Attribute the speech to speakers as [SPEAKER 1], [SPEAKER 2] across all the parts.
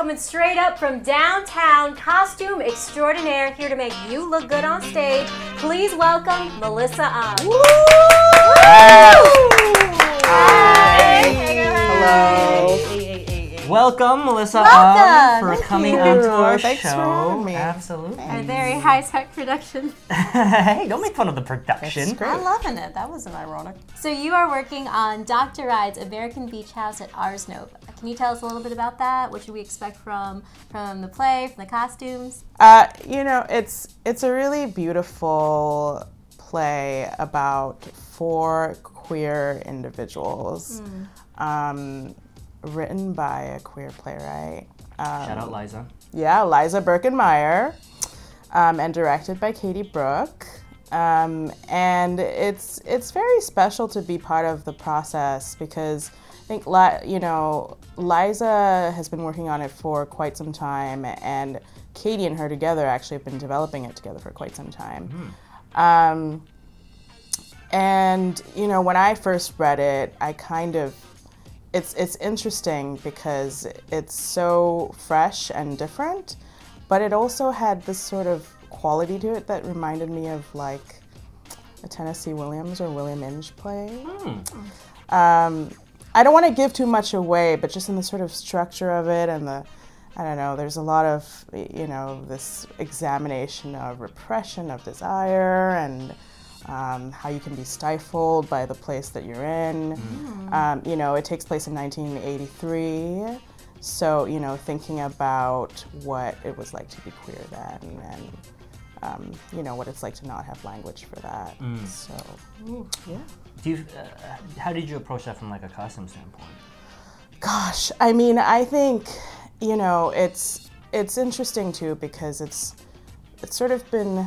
[SPEAKER 1] coming straight up from downtown, costume extraordinaire, here to make you look good on stage. Please welcome Melissa Ng.
[SPEAKER 2] Hello.
[SPEAKER 3] Welcome, Melissa
[SPEAKER 1] Welcome.
[SPEAKER 3] Ng, for
[SPEAKER 1] Thank
[SPEAKER 3] coming
[SPEAKER 2] you.
[SPEAKER 3] onto our
[SPEAKER 2] Thanks
[SPEAKER 3] show.
[SPEAKER 2] having me.
[SPEAKER 3] Absolutely.
[SPEAKER 1] A very high tech production.
[SPEAKER 3] hey, don't make fun of the production.
[SPEAKER 2] It's great.
[SPEAKER 1] I'm loving it. That wasn't ironic. So you are working on Dr. Ride's American Beach House at Ars Nova. Can you tell us a little bit about that? What should we expect from from the play, from the costumes?
[SPEAKER 2] Uh, you know, it's it's a really beautiful play about four queer individuals, um, written by a queer playwright. Um,
[SPEAKER 3] Shout out Liza.
[SPEAKER 2] Yeah, Liza Birkenmeier, um, and directed by Katie Brook. Um, and it's it's very special to be part of the process because I think you know Liza has been working on it for quite some time, and Katie and her together actually have been developing it together for quite some time. Um, and you know, when I first read it, I kind of it's it's interesting because it's so fresh and different, but it also had this sort of quality to it that reminded me of like a Tennessee Williams or William Inge play. Um, I don't want to give too much away, but just in the sort of structure of it and the I don't know, there's a lot of, you know, this examination of repression of desire and um, how you can be stifled by the place that you're in. Um, you know, it takes place in 1983. So, you know, thinking about what it was like to be queer then and, um, you know, what it's like to not have language for that. So, yeah.
[SPEAKER 3] Do you, uh, how did you approach that from like a costume standpoint?
[SPEAKER 2] Gosh, I mean, I think you know it's it's interesting too because it's it's sort of been.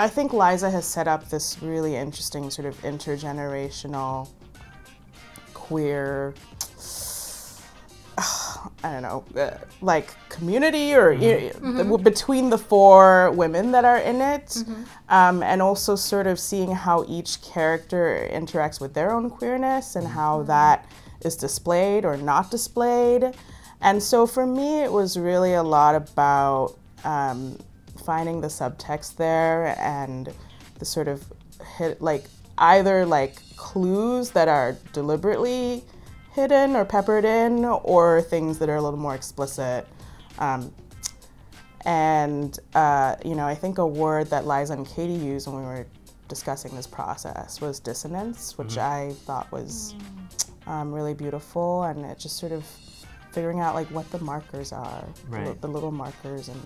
[SPEAKER 2] I think Liza has set up this really interesting sort of intergenerational queer. I don't know, uh, like community or you know, between the four women that are in it, um, and also sort of seeing how each character interacts with their own queerness and how that is displayed or not displayed. And so for me, it was really a lot about um, finding the subtext there and the sort of hit, like either like clues that are deliberately hidden or peppered in, or things that are a little more explicit. Um, and uh, you know, I think a word that Liza and Katie used when we were discussing this process was dissonance, which I thought was um, really beautiful, and it just sort of figuring out like what the markers are, the the, little markers, and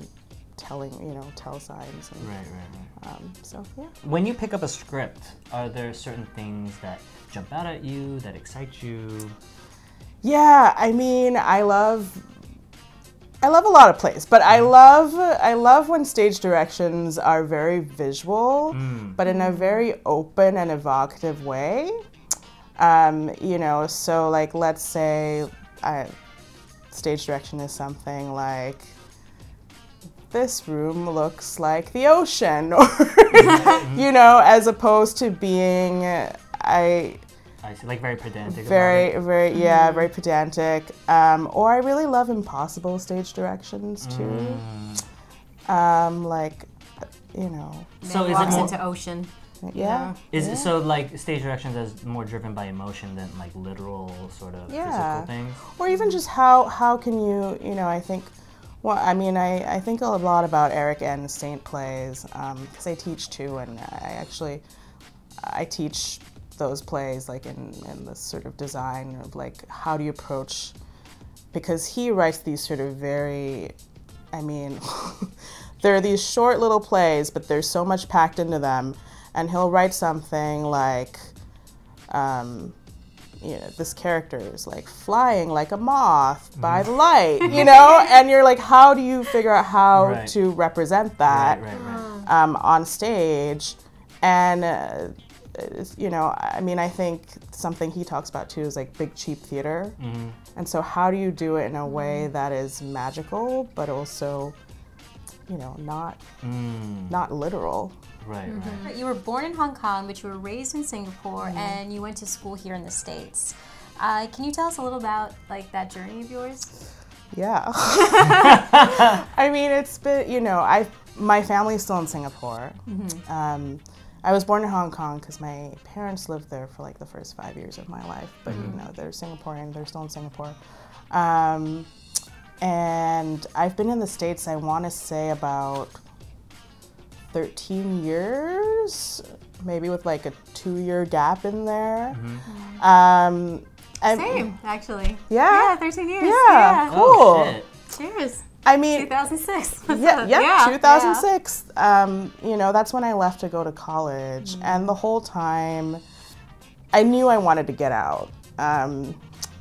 [SPEAKER 2] telling you know tell signs. And,
[SPEAKER 3] Right, right, right.
[SPEAKER 2] Um, so yeah.
[SPEAKER 3] When you pick up a script, are there certain things that jump out at you, that excite you?
[SPEAKER 2] Yeah, I mean, I love I love a lot of plays, but I love I love when stage directions are very visual, but in a very open and evocative way. Um, you know, so like let's say I, stage direction is something like this room looks like the ocean or you know as opposed to being i
[SPEAKER 3] I see, like very pedantic. about
[SPEAKER 2] very
[SPEAKER 3] it.
[SPEAKER 2] very yeah very pedantic um, or i really love impossible stage directions too um, like you know
[SPEAKER 3] So is it more?
[SPEAKER 1] into ocean.
[SPEAKER 2] yeah
[SPEAKER 3] Is it so like stage directions as more driven by emotion than like literal sort of
[SPEAKER 2] Yeah.
[SPEAKER 3] physical things?
[SPEAKER 2] or even just how how can you you know i think well i mean i, I think a lot about Erik Ehn's saint plays because i teach too and i actually i teach those plays like in, in this sort of design of like how do you approach because he writes these sort of very i mean there are these short little plays but there's so much packed into them and he'll write something like um, you know, this character is like flying like a moth mm-hmm. by the light, you know, and you're like, how do you figure out how
[SPEAKER 3] Right.
[SPEAKER 2] to represent that
[SPEAKER 3] Right, right, right. Uh-huh.
[SPEAKER 2] um, on stage? And uh, you know, I mean, I think something he talks about too is like big cheap theater, mm-hmm. and so how do you do it in a way mm-hmm. that is magical but also, you know, not mm. not literal?
[SPEAKER 3] Right, right.
[SPEAKER 1] You were born in Hong Kong, but you were raised in Singapore, and you went to school here in the States. Uh, can you tell us a little about like that journey of yours?
[SPEAKER 2] Yeah. I mean, it's been, you know, I my family's still in Singapore. Um, I was born in Hong Kong because my parents lived there for like the first five years of my life, but you know, they're Singaporean, they're still in Singapore. Um, and I've been in the States, I want to say about 13 years, maybe with like a two year gap in there. Um, and-
[SPEAKER 1] Same, actually.
[SPEAKER 2] Yeah.
[SPEAKER 1] Yeah, 13 years.
[SPEAKER 2] Yeah. Cool.
[SPEAKER 3] Oh shit.
[SPEAKER 1] Cheers.
[SPEAKER 2] I mean,
[SPEAKER 1] 2006.
[SPEAKER 2] yeah, yeah,
[SPEAKER 1] Yeah,
[SPEAKER 2] 2006. Um, you know, that's when I left to go to college, and the whole time, I knew I wanted to get out. Um,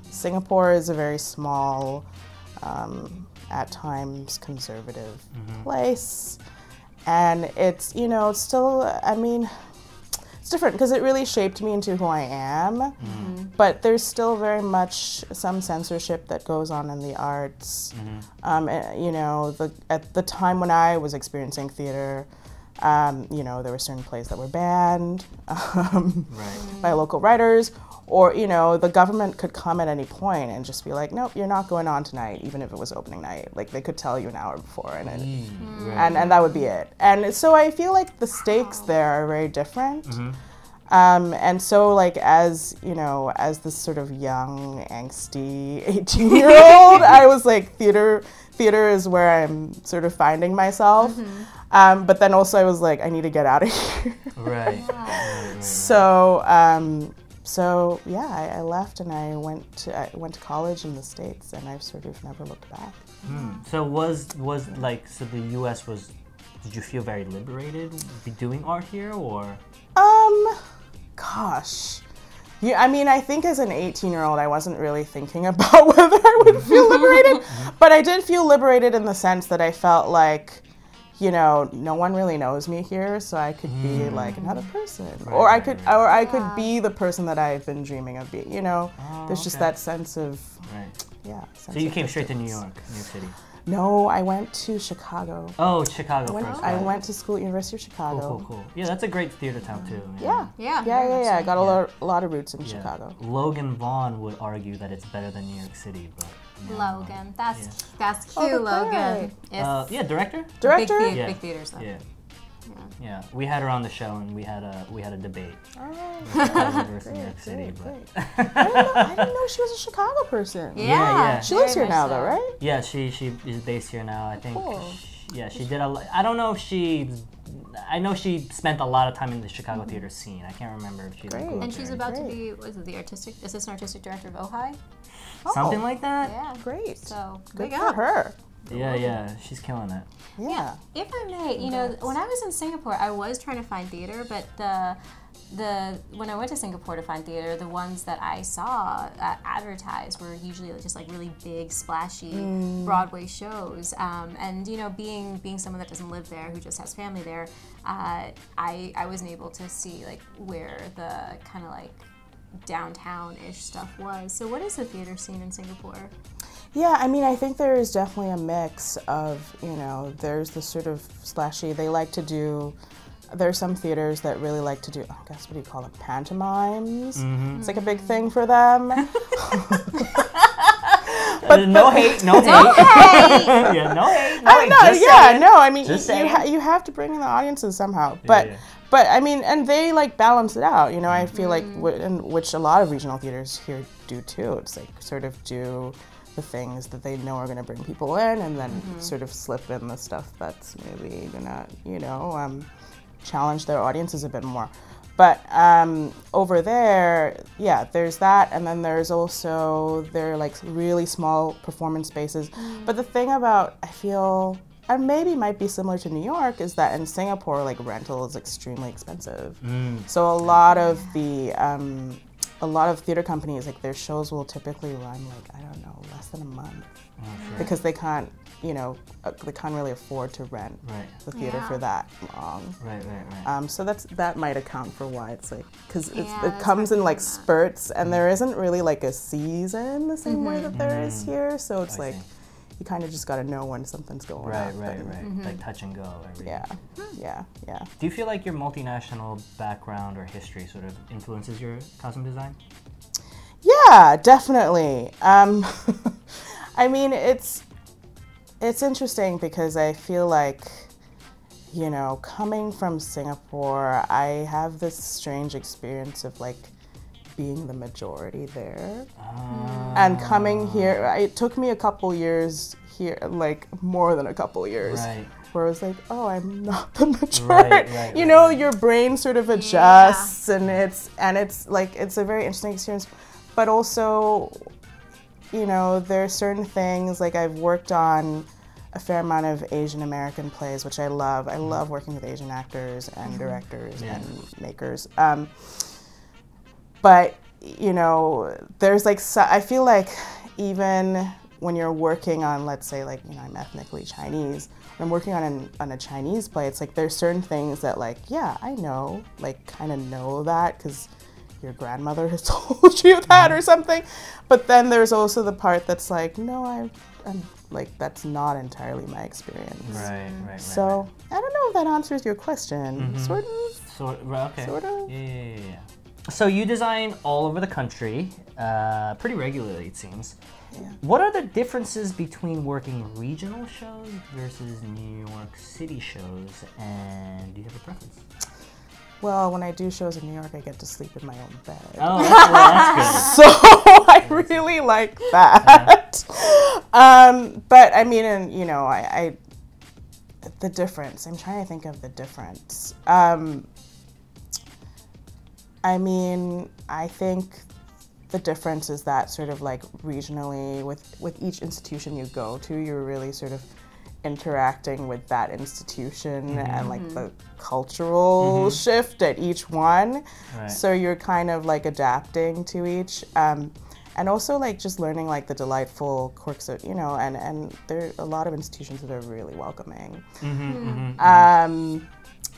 [SPEAKER 2] Singapore is a very small, um, at times conservative place, and it's you know it's still. I mean, it's different because it really shaped me into who I am. But there's still very much some censorship that goes on in the arts. Um, eh, you know, the, at the time when I was experiencing theater, um, you know, there were certain plays that were banned um,
[SPEAKER 3] Right.
[SPEAKER 2] by local writers, or you know, the government could come at any point and just be like, "Nope, you're not going on tonight," even if it was opening night. Like they could tell you an hour before, and it,
[SPEAKER 3] Right.
[SPEAKER 2] and and that would be it. And so I feel like the stakes there are very different. Um, and so, like, as you know, as this sort of young, angsty 18 year old, I was like, theater, theater is where I'm sort of finding myself. Um, but then also, I was like, I need to get out of here.
[SPEAKER 3] Right. right, right.
[SPEAKER 2] so, um, so yeah, I, I left and I went to I went to college in the states, and I've sort of never looked back.
[SPEAKER 3] Hmm. So was was like so the U.S. was? Did you feel very liberated doing art here, or?
[SPEAKER 2] Um, gosh. Yeah, I mean, I think as an 18 year old, I wasn't really thinking about whether I would feel liberated, but I did feel liberated in the sense that I felt like, you know, no one really knows me here, so I could be hmm. like another person, or I could,
[SPEAKER 3] right.
[SPEAKER 2] or I could be the person that I've been dreaming of being. You know,
[SPEAKER 3] Oh,
[SPEAKER 2] there's just
[SPEAKER 3] okay.
[SPEAKER 2] that sense of,
[SPEAKER 3] Right.
[SPEAKER 2] yeah.
[SPEAKER 3] So you came straight to New York, New York City.
[SPEAKER 2] No, I went to Chicago.
[SPEAKER 3] Oh, Chicago
[SPEAKER 2] I went,
[SPEAKER 3] first.
[SPEAKER 2] I
[SPEAKER 3] right.
[SPEAKER 2] went to school at University of Chicago.
[SPEAKER 3] cool, cool. Yeah, that's a great theater town too.
[SPEAKER 2] Yeah.
[SPEAKER 1] Yeah.
[SPEAKER 2] Yeah, yeah, yeah. I got a
[SPEAKER 3] Yeah.
[SPEAKER 2] lot, a lot of roots in
[SPEAKER 3] Yeah.
[SPEAKER 2] Chicago.
[SPEAKER 3] Logan Vaughn would argue that it's better than New York City, but. No.
[SPEAKER 1] Logan. That's
[SPEAKER 3] Yeah.
[SPEAKER 1] that's
[SPEAKER 2] Oh,
[SPEAKER 1] cute,
[SPEAKER 2] the play.
[SPEAKER 1] Logan. If
[SPEAKER 3] Uh, yeah, director.
[SPEAKER 1] big,
[SPEAKER 2] Director?
[SPEAKER 3] Yeah.
[SPEAKER 1] big theaters though.
[SPEAKER 3] Yeah. Yeah, we had her on the show and we had a we had a debate.
[SPEAKER 2] Oh,
[SPEAKER 3] Chicago versus City,
[SPEAKER 2] great, I didn't, know, I didn't know she was a Chicago person.
[SPEAKER 1] Yeah.
[SPEAKER 3] yeah.
[SPEAKER 2] She lives
[SPEAKER 1] very
[SPEAKER 2] here now,
[SPEAKER 1] much
[SPEAKER 2] though, right?
[SPEAKER 3] yeah, she she is based here now. I think.
[SPEAKER 2] Cool.
[SPEAKER 3] sh- yeah, she did a. lo- I don't know if she. I know she spent a lot of time in the Chicago mm-hmm. theater scene. I can't remember if she.
[SPEAKER 2] Great.
[SPEAKER 3] grew
[SPEAKER 1] And she's
[SPEAKER 3] or
[SPEAKER 1] about to be, was it the artistic assistant artistic director of Ojai?
[SPEAKER 3] something
[SPEAKER 2] Oh,
[SPEAKER 3] like that.
[SPEAKER 1] Yeah.
[SPEAKER 2] Great.
[SPEAKER 1] So
[SPEAKER 2] Good
[SPEAKER 1] big
[SPEAKER 2] for
[SPEAKER 1] up.
[SPEAKER 2] her.
[SPEAKER 3] Yeah, yeah, she's killing it.
[SPEAKER 2] Yeah.
[SPEAKER 1] If I may, you know, when I was in Singapore, I was trying to find theater, but the the when I went to Singapore to find theater, the ones that I saw uh, advertised were usually just like really big, splashy Broadway shows. Um, and you know, being being someone that doesn't live there, who just has family there, uh, I I wasn't able to see like where the kind of like downtown-ish stuff was. So, what is the theater scene in Singapore?
[SPEAKER 2] Yeah, I mean, I think there is definitely a mix of, you know, there's the sort of splashy, they like to do, there's some theaters that really like to do, I guess, what do you call it, pantomimes? It's like a big thing for them.
[SPEAKER 3] Uh, no hate, no hate. yeah, no hate. No
[SPEAKER 2] I
[SPEAKER 3] hate.
[SPEAKER 2] know, yeah,
[SPEAKER 3] saying.
[SPEAKER 2] no, I mean,
[SPEAKER 3] Just
[SPEAKER 2] you, ha- you have to bring in the audiences somehow. But,
[SPEAKER 3] yeah.
[SPEAKER 2] but I mean, and they like balance it out, you know, I feel like, wh- and which a lot of regional theaters here do too. It's like sort of do the things that they know are going to bring people in and then sort of slip in the stuff that's maybe going to, you know, um, challenge their audiences a bit more. But um, over there, yeah, there's that, and then there's also they're like really small performance spaces. But the thing about I feel, and maybe might be similar to New York, is that in Singapore, like rental is extremely expensive. So a lot of the um, a lot of theater companies, like their shows will typically run like I don't know less than a month because they can't, you know, uh, they can't really afford to rent
[SPEAKER 3] Right,
[SPEAKER 2] the theater
[SPEAKER 1] Yeah.
[SPEAKER 2] for that long.
[SPEAKER 3] right, right, right.
[SPEAKER 2] Um, so that's that might account for why it's like because
[SPEAKER 1] Yeah,
[SPEAKER 2] it comes in like spurts and there isn't really like a season the same way that there is here. So it's
[SPEAKER 3] Mm-hmm. I
[SPEAKER 2] like
[SPEAKER 3] see.
[SPEAKER 2] You kind of just got to know when something's going
[SPEAKER 3] right,
[SPEAKER 2] up.
[SPEAKER 3] right,
[SPEAKER 2] and-
[SPEAKER 3] right. Like touch and go. Every
[SPEAKER 2] Yeah, yeah, yeah.
[SPEAKER 3] Do you feel like your multinational background or history sort of influences your costume design?
[SPEAKER 2] Yeah, definitely. Um, I mean, it's it's interesting because I feel like you know, coming from Singapore, I have this strange experience of like being the majority there. Ah. And coming here, it took me a couple years here, like more than a couple years.
[SPEAKER 3] Right.
[SPEAKER 2] Where I was like, oh, I'm not the majority.
[SPEAKER 3] right,
[SPEAKER 2] you
[SPEAKER 3] right,
[SPEAKER 2] know,
[SPEAKER 3] right.
[SPEAKER 2] your brain sort of adjusts, and it's and it's like it's a very interesting experience. But also, you know, there are certain things like I've worked on a fair amount of Asian American plays, which I love. I mm. love working with Asian actors and mm-hmm. directors
[SPEAKER 3] Yeah.
[SPEAKER 2] and makers. Um, but you know, there's like so, I feel like even when you're working on, let's say, like you know, I'm ethnically Chinese. When I'm working on an, on a Chinese play, it's like there's certain things that like yeah, I know, like kind of know that because your grandmother has told you that or something. But then there's also the part that's like, no, I, I'm like that's not entirely my experience.
[SPEAKER 3] Right, right, right.
[SPEAKER 2] So I don't know if that answers your question.
[SPEAKER 3] Mm-hmm.
[SPEAKER 2] Sort of.
[SPEAKER 3] Sort, right, okay.
[SPEAKER 2] Sort of.
[SPEAKER 3] Yeah, yeah, yeah, yeah. So you design all over the country, uh, pretty regularly, it seems.
[SPEAKER 2] Yeah.
[SPEAKER 3] What are the differences between working regional shows versus New York City shows, and do you have a preference?
[SPEAKER 2] Well, when I do shows in New York, I get to sleep in my own bed.
[SPEAKER 3] Oh, that's, well, that's
[SPEAKER 2] So I really like that. Um, but I mean, and you know, I, I the difference. I'm trying to think of the difference. Um, I mean, I think the difference is that sort of like regionally with with each institution you go to, you're really sort of interacting with that institution and like the cultural shift at each one.
[SPEAKER 3] Right.
[SPEAKER 2] So you're kind of like adapting to each. Um, and also like just learning like the delightful quirks of you know and and there are a lot of institutions that are really welcoming
[SPEAKER 3] Mm-hmm,
[SPEAKER 2] um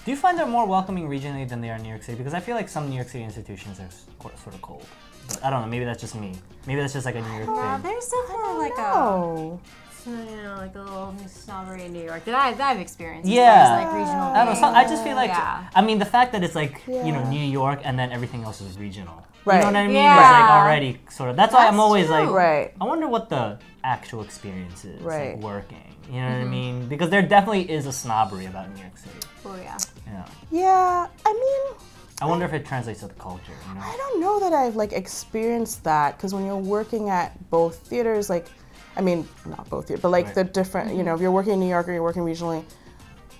[SPEAKER 3] Do you find they're more welcoming regionally than they are in New York City? Because I feel like some New York City institutions are sort of cold. But I don't know. Maybe that's just me. Maybe that's just like a New York
[SPEAKER 1] Yeah,
[SPEAKER 3] thing.
[SPEAKER 1] there's definitely like a,
[SPEAKER 2] oh
[SPEAKER 1] you know, like a little snobbery in New York that, I, that I've experienced. as
[SPEAKER 3] Yeah.
[SPEAKER 1] far as, like regional.
[SPEAKER 3] I don't know. So I just feel like
[SPEAKER 1] Yeah.
[SPEAKER 3] I mean the fact that it's like you know New York and then everything else is regional. You
[SPEAKER 2] Right.
[SPEAKER 3] know what I mean?
[SPEAKER 1] Yeah.
[SPEAKER 3] It's like already sort of. That's why I'm always
[SPEAKER 1] true.
[SPEAKER 3] like,
[SPEAKER 2] right
[SPEAKER 3] I wonder what the actual experience is
[SPEAKER 2] Right.
[SPEAKER 3] like working. You know what I mm-hmm. mean? Because there definitely is a snobbery about New York City.
[SPEAKER 1] Oh yeah.
[SPEAKER 3] Yeah.
[SPEAKER 2] yeah i mean
[SPEAKER 3] I wonder if it translates to the culture. You know?
[SPEAKER 2] i don't know that i've like experienced that because when you're working at both theaters like i mean not both theaters but like
[SPEAKER 3] Right.
[SPEAKER 2] the different you mm-hmm. know if you're working in new york or you're working regionally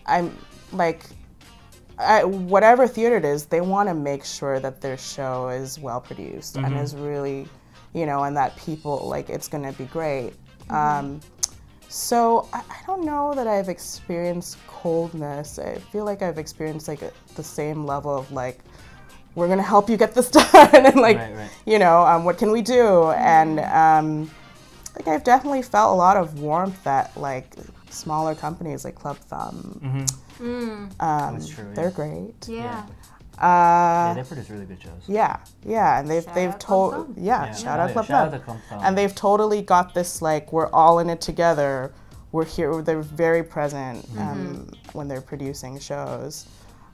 [SPEAKER 2] i'm like I, whatever theater it is, they want to make sure that their show is well produced and is really, you know, and that people like it's going to be great. Um, so I, I don't know that I've experienced coldness. I feel like I've experienced like a, the same level of like, we're going to help you get this done, and like,
[SPEAKER 3] Right, right.
[SPEAKER 2] you know, um, what can we do? And um, like I've definitely felt a lot of warmth at like smaller companies like Clubbed Thumb. Um,
[SPEAKER 3] That's true,
[SPEAKER 2] They're
[SPEAKER 3] yeah.
[SPEAKER 2] great.
[SPEAKER 1] Yeah.
[SPEAKER 3] Yeah,
[SPEAKER 2] Uh,
[SPEAKER 3] they produce really good shows.
[SPEAKER 2] yeah, yeah, and they've
[SPEAKER 1] Shout
[SPEAKER 2] they've told
[SPEAKER 1] Thumb.
[SPEAKER 2] yeah,
[SPEAKER 3] Yeah.
[SPEAKER 2] shout out Clubbed
[SPEAKER 3] shout out to Clubbed
[SPEAKER 2] and they've totally got this like we're all in it together. We're here. They're very present um, when they're producing shows.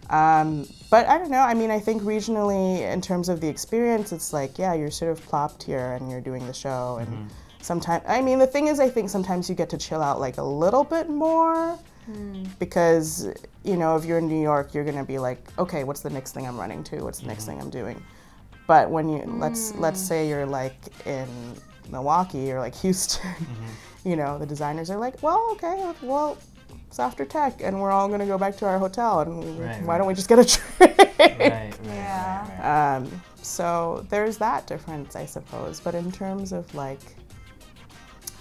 [SPEAKER 2] Um, but I don't know. I mean, I think regionally, in terms of the experience, it's like yeah, you're sort of plopped here and you're doing the show, and sometimes I mean, the thing is, I think sometimes you get to chill out like a little bit more Hmm. because you know if you're in New York, you're gonna be like, okay, what's the next thing I'm running to? What's the next mm-hmm. thing I'm doing? But when you let's let's hmm. say you're like in Milwaukee or like Houston, mm-hmm. you know, the designers are like, well, okay, well, it's after tech, and we're all gonna go back to our hotel, and
[SPEAKER 3] Right,
[SPEAKER 2] why
[SPEAKER 3] right.
[SPEAKER 2] don't we just get a drink?
[SPEAKER 3] Right, right,
[SPEAKER 1] Yeah.
[SPEAKER 3] right, right.
[SPEAKER 2] Um, so there's that difference, I suppose. But in terms of like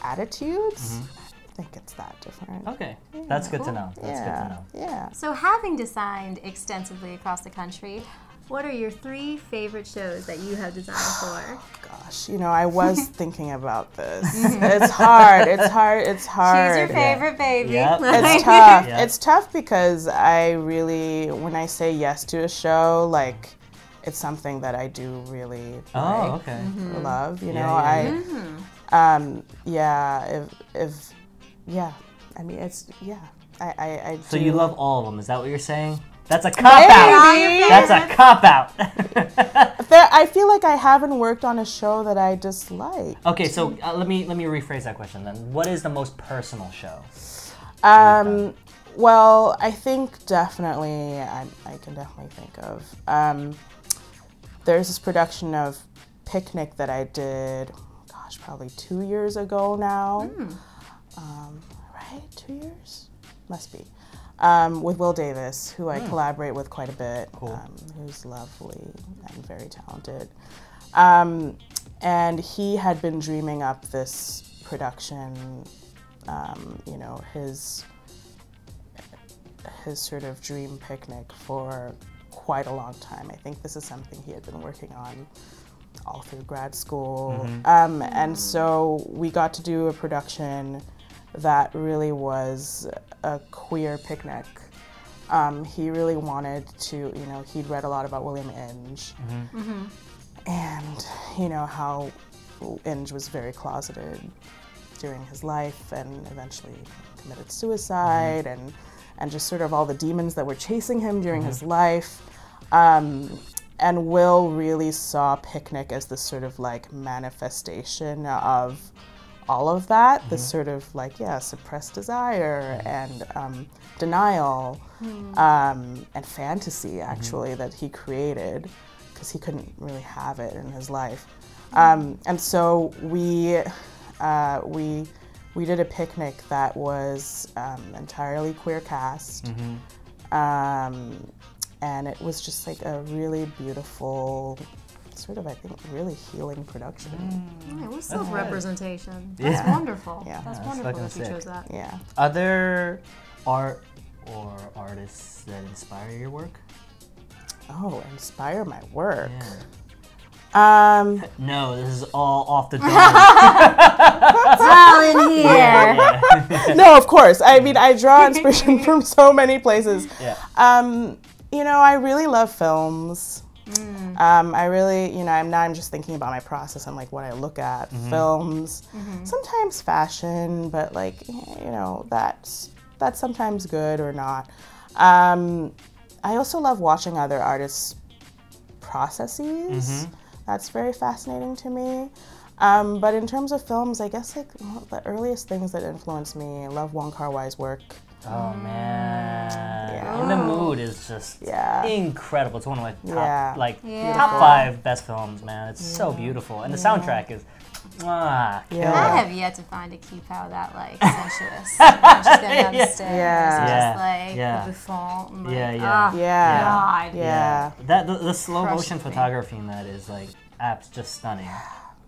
[SPEAKER 2] attitudes, I don't think it's that different.
[SPEAKER 3] Okay, that's good to know. That's
[SPEAKER 2] yeah,
[SPEAKER 3] good to know.
[SPEAKER 2] yeah.
[SPEAKER 1] So, having designed extensively across the country, what are your three favorite shows that you have designed for?
[SPEAKER 2] Gosh, you know, I was thinking about this. Mm-hmm. it's hard. It's hard. It's hard.
[SPEAKER 1] Choose your favorite, baby.
[SPEAKER 3] Yep.
[SPEAKER 2] It's tough.
[SPEAKER 3] Yeah.
[SPEAKER 2] It's tough because I really, when I say yes to a show, like, it's something that I do really
[SPEAKER 3] Oh,
[SPEAKER 2] like,
[SPEAKER 3] okay. Mm-hmm.
[SPEAKER 2] love. You know,
[SPEAKER 3] Yeah, yeah,
[SPEAKER 2] I, mm-hmm. um, yeah. If, if, yeah. I mean, it's yeah. I, I, I
[SPEAKER 3] So
[SPEAKER 2] do-
[SPEAKER 3] you love all of them? Is that what you're saying? That's a cop out. That's a cop out.
[SPEAKER 2] I feel like I haven't worked on a show that I dislike.
[SPEAKER 3] okay, so uh, let me let me rephrase that question then. What is the most personal show?
[SPEAKER 2] Um, well, I think definitely, I, I can definitely think of. Um, there's this production of Picnic that I did, gosh, probably two years ago now. Um, right? Two years? Must be. Um, with Will Davis, who I collaborate with quite a bit,
[SPEAKER 3] Cool.
[SPEAKER 2] um, who's lovely and very talented. Um, and he had been dreaming up this production, um, you know, his his sort of dream picnic for quite a long time. I think this is something he had been working on all through grad school. Um, and so we got to do a production that really was a queer picnic. Um, he really wanted to, you know, he'd read a lot about William Inge. And, you know, how Inge was very closeted during his life and eventually committed suicide and and just sort of all the demons that were chasing him during his life. Um, and Will really saw Picnic as this sort of like manifestation of all of that, this sort of like, yeah, suppressed desire and um, denial um, and fantasy actually that he created because he couldn't really have it in his life. Um, and so we, uh, we, we did a picnic that was um, entirely queer cast. Um, and it was just like a really beautiful, sort of, I think, really healing production.
[SPEAKER 1] Yeah, we self representation.
[SPEAKER 3] Yeah.
[SPEAKER 1] That's wonderful.
[SPEAKER 2] Yeah.
[SPEAKER 1] That's
[SPEAKER 3] That's
[SPEAKER 1] wonderful
[SPEAKER 3] fucking
[SPEAKER 1] that you
[SPEAKER 3] sick.
[SPEAKER 1] chose that.
[SPEAKER 2] Yeah.
[SPEAKER 3] Other art or artists that inspire your work?
[SPEAKER 2] Oh, inspire my work.
[SPEAKER 3] Yeah.
[SPEAKER 2] Um,
[SPEAKER 3] No, this is all off the dome.
[SPEAKER 1] All in here.
[SPEAKER 3] yeah.
[SPEAKER 2] no, of course. I mean, I draw inspiration from so many places.
[SPEAKER 3] yeah.
[SPEAKER 2] Um, you know, I really love films. Um, I really, you know, I'm now I'm just thinking about my process and like what I look at. Films, sometimes fashion, but like you know, that's that's sometimes good or not. Um, I also love watching other artists' processes. That's very fascinating to me. Um, but in terms of films, I guess like the earliest things that influenced me, I love Wong Kar Wai's work.
[SPEAKER 3] Oh man.
[SPEAKER 2] Yeah.
[SPEAKER 3] In the Mood is just
[SPEAKER 2] Yeah.
[SPEAKER 3] incredible. It's one of my top
[SPEAKER 2] Yeah.
[SPEAKER 3] like
[SPEAKER 1] Yeah.
[SPEAKER 3] top five best films, man. It's so beautiful. And the soundtrack is ah,
[SPEAKER 2] Yeah.
[SPEAKER 1] I have yet to find a qipao that like sensuous. I'm just going down the
[SPEAKER 3] Yeah.
[SPEAKER 1] stairs.
[SPEAKER 2] Yeah.
[SPEAKER 1] It's
[SPEAKER 3] Yeah.
[SPEAKER 1] just like
[SPEAKER 3] Yeah.
[SPEAKER 1] the Buffon. Like,
[SPEAKER 3] Yeah, yeah.
[SPEAKER 1] ah,
[SPEAKER 2] Yeah.
[SPEAKER 1] God.
[SPEAKER 2] Yeah.
[SPEAKER 3] That the, the slow
[SPEAKER 1] Crushed
[SPEAKER 3] motion
[SPEAKER 1] me.
[SPEAKER 3] photography in that is like apps just stunning.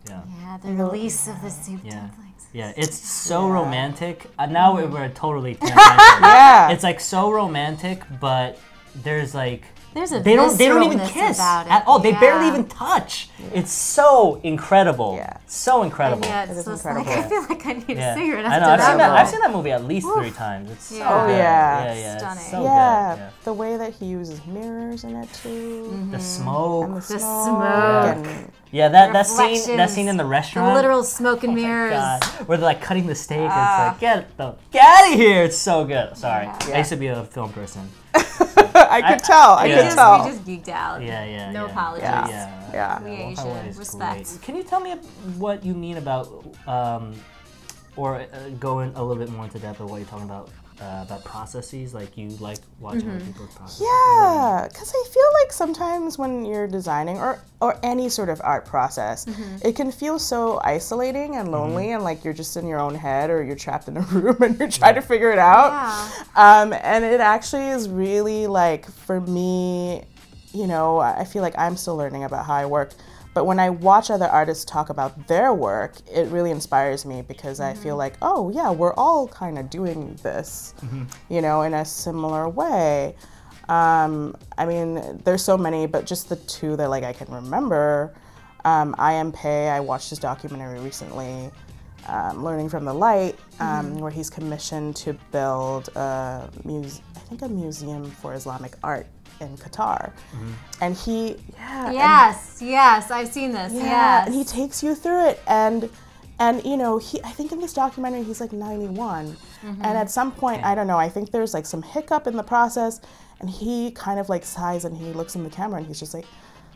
[SPEAKER 3] Yeah.
[SPEAKER 1] Yeah, the release of the soup
[SPEAKER 3] Yeah.
[SPEAKER 1] dumplings.
[SPEAKER 3] Yeah, it's so romantic. Uh, now we're- we're totally.
[SPEAKER 2] Yeah.
[SPEAKER 3] It's like so romantic, but there's like
[SPEAKER 1] There's a
[SPEAKER 3] they don't they don't even kiss at all. They barely even touch. It's so incredible.
[SPEAKER 2] Yeah.
[SPEAKER 3] So incredible.
[SPEAKER 1] Yeah,
[SPEAKER 2] It
[SPEAKER 1] it's just
[SPEAKER 2] incredible.
[SPEAKER 1] like I feel like I need
[SPEAKER 3] Yeah.
[SPEAKER 1] a cigarette
[SPEAKER 3] I
[SPEAKER 1] after
[SPEAKER 3] know. I've
[SPEAKER 1] that.
[SPEAKER 3] seen that. I've seen that movie at least three times. It's so
[SPEAKER 1] Yeah.
[SPEAKER 2] Oh,
[SPEAKER 3] good.
[SPEAKER 2] yeah.
[SPEAKER 3] yeah, yeah. It's
[SPEAKER 1] Stunning.
[SPEAKER 3] so
[SPEAKER 2] yeah,
[SPEAKER 3] good. Yeah.
[SPEAKER 2] the way that he uses mirrors in it too,
[SPEAKER 3] The smoke.
[SPEAKER 2] and the,
[SPEAKER 1] The
[SPEAKER 2] smoke,
[SPEAKER 1] smoke.
[SPEAKER 3] yeah, that that scene that
[SPEAKER 1] reflections,
[SPEAKER 3] scene in the restaurant.
[SPEAKER 1] The
[SPEAKER 3] restaurant.
[SPEAKER 1] literal smoke and mirrors.
[SPEAKER 3] God, where they're like cutting the steak.
[SPEAKER 2] Ah.
[SPEAKER 3] it's like get the get out of here. It's so good. Sorry,
[SPEAKER 1] Yeah.
[SPEAKER 3] I used to be a film person.
[SPEAKER 2] I could tell. I
[SPEAKER 3] yeah.
[SPEAKER 1] We
[SPEAKER 2] could
[SPEAKER 1] just,
[SPEAKER 2] tell.
[SPEAKER 1] we just geeked out.
[SPEAKER 3] Yeah, yeah.
[SPEAKER 1] No
[SPEAKER 3] yeah.
[SPEAKER 1] apologies.
[SPEAKER 2] Yeah.
[SPEAKER 3] Yeah.
[SPEAKER 2] Yeah.
[SPEAKER 1] We
[SPEAKER 3] Wong
[SPEAKER 1] Asian. Respect.
[SPEAKER 3] great. Can you tell me what you mean about, um, or uh, go in a little bit more into depth of what you're talking about uh, about processes? Like you like watching other people's processes.
[SPEAKER 2] Yeah, because I feel like sometimes when you're designing or or any sort of art process, it can feel so isolating and lonely, and like you're just in your own head or you're trapped in a room and you're trying to figure it out.
[SPEAKER 1] Yeah.
[SPEAKER 2] Um, and it actually is really like for me, you know, I I feel like I'm still learning about how I work. But when I watch other artists talk about their work, it really inspires me because I feel like, oh, yeah, we're all kind of doing this, you know, in a similar way. Um, I mean, there's so many, but just the two that like I can remember. Um, I.M. Pei, I watched his documentary recently, um, Learning from the Light, um, where he's commissioned to build a muse- I think a museum for Islamic art in Qatar. And he, yeah, and-
[SPEAKER 1] Yes, yes, I've seen this.
[SPEAKER 2] yeah,
[SPEAKER 1] yes.
[SPEAKER 2] and he takes you through it, and and you know, he I think in this documentary he's like 91, and at some point I don't know. I think there's like some hiccup in the process, and he kind of like sighs and he looks in the camera and he's just like.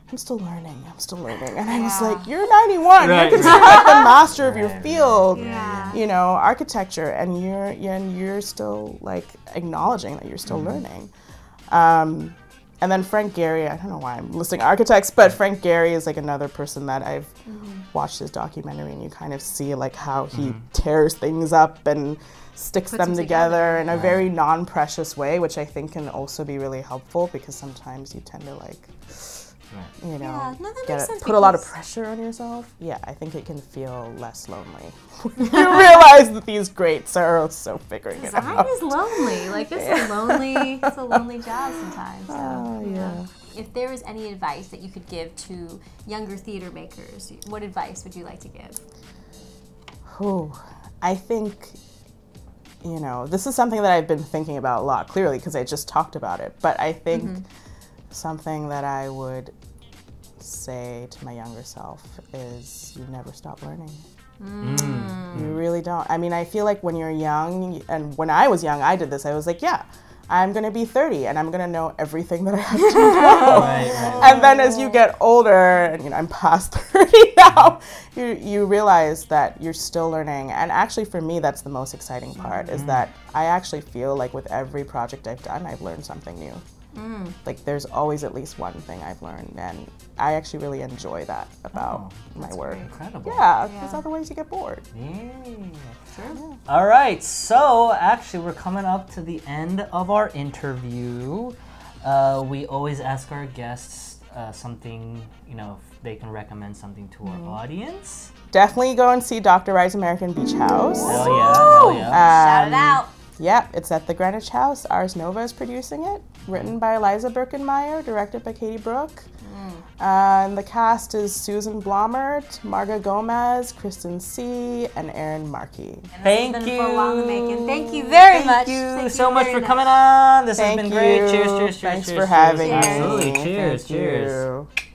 [SPEAKER 2] I'm still learning. I'm still learning. And I was
[SPEAKER 1] Yeah.
[SPEAKER 2] like, You're 91.
[SPEAKER 3] Right,
[SPEAKER 2] You're considered like the master of your
[SPEAKER 3] Right, right.
[SPEAKER 2] field
[SPEAKER 1] Yeah.
[SPEAKER 2] you know architecture and you're and you're still like acknowledging that you're
[SPEAKER 3] Mm-hmm.
[SPEAKER 2] still learning um, and then frank gehry i don't know why i'm listing architects but frank gehry is like another person that i've watched his documentary and you kind of see like how he
[SPEAKER 3] Mm-hmm.
[SPEAKER 2] tears things up and sticks
[SPEAKER 1] Puts
[SPEAKER 2] them
[SPEAKER 1] them
[SPEAKER 2] together
[SPEAKER 1] together.
[SPEAKER 2] in a very non-precious way which i think can also be really helpful because sometimes you tend to like
[SPEAKER 3] Right.
[SPEAKER 2] you know
[SPEAKER 1] Yeah, no, that makes
[SPEAKER 2] it-
[SPEAKER 1] sense
[SPEAKER 2] put a lot of pressure on yourself yeah i think it can feel less lonely you realize that these greats are also figuring it
[SPEAKER 1] Design
[SPEAKER 2] out
[SPEAKER 1] is lonely. Like it's a lonely, it's a lonely job sometimes. So,
[SPEAKER 2] Oh, yeah.
[SPEAKER 1] If there was any advice that you could give to younger theater makers, what advice would you like to give?
[SPEAKER 2] Whew. I think, you know, this is something that I've been thinking about a lot, clearly, because I just talked about it. But I think
[SPEAKER 1] Mm-hmm.
[SPEAKER 2] Something that I would say to my younger self is you never stop learning.
[SPEAKER 3] Mm.
[SPEAKER 2] You really don't. I mean, I feel like when you're young, and when I was young, I did this. I was like, yeah, I'm going to be 30 and I'm going to know everything that I have to know.
[SPEAKER 3] Right, right.
[SPEAKER 2] and then as you get older and you know i'm past 30 now you, you realize that you're still learning and actually for me that's the most exciting part is that i actually feel like with every project i've done i've learned something new like there's always at least one thing i've learned and i actually really enjoy that about my work
[SPEAKER 3] Incredible.
[SPEAKER 2] yeah because
[SPEAKER 1] Yeah.
[SPEAKER 2] otherwise you get bored
[SPEAKER 3] Yeah. All right, so actually, we're coming up to the end of our interview. Uh, we always ask our guests uh, something, you know, if they can recommend something to our audience.
[SPEAKER 2] definitely go and see dr Ride's american beach house
[SPEAKER 3] Hell yeah, hell yeah.
[SPEAKER 1] Shout it
[SPEAKER 2] Um,
[SPEAKER 1] out.
[SPEAKER 2] Yep, it's at the Greenwich House. Ars Nova is producing it. Written by Eliza Birkenmeier, directed by Katie Brook. Uh, and the cast is Susan Blommaert, Marga Gomez, Kristen Sieh, and Erin Markey.
[SPEAKER 3] Thank you.
[SPEAKER 1] been for a while in the making. Thank you very
[SPEAKER 3] Thank
[SPEAKER 1] much.
[SPEAKER 3] you
[SPEAKER 1] Thank
[SPEAKER 3] so much for
[SPEAKER 1] much.
[SPEAKER 3] coming on. This
[SPEAKER 2] Thank
[SPEAKER 3] has been great. Cheers, cheers, cheers.
[SPEAKER 2] Thanks
[SPEAKER 3] cheers,
[SPEAKER 2] for
[SPEAKER 3] cheers.
[SPEAKER 2] having me.
[SPEAKER 3] Absolutely. Cheers,
[SPEAKER 2] Thank
[SPEAKER 3] cheers.
[SPEAKER 2] you.